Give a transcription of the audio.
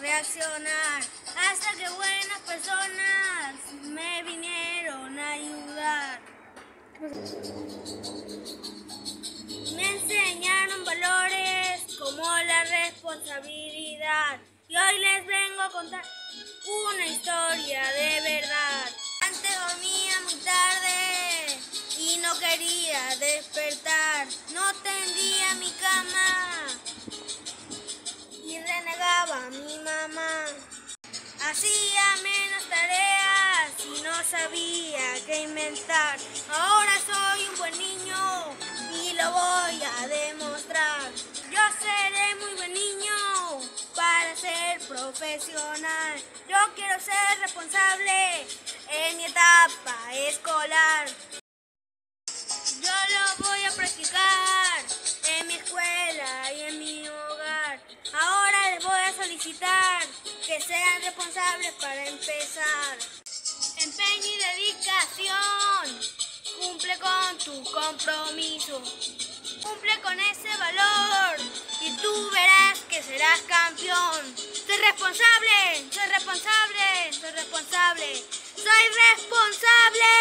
reaccionar hasta que buenas personas me vinieron a ayudar. Me enseñaron valores como la responsabilidad y hoy les vengo a contar una historia de verdad. Antes dormía muy tarde y no quería despertar, no tendía mi cama mi mamá. Hacía menos tareas y no sabía qué inventar. Ahora soy un buen niño y lo voy a demostrar. Yo seré muy buen niño para ser profesional. Yo quiero ser responsable en mi etapa escolar. Que sean responsables para empezar. Empeño y dedicación. Cumple con tu compromiso. Cumple con ese valor y tú verás que serás campeón. Soy responsable, soy responsable, soy responsable. Soy responsable.